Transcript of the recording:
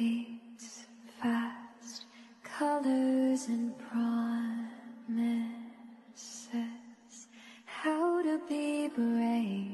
beats fast, colors and promises, how to be brave.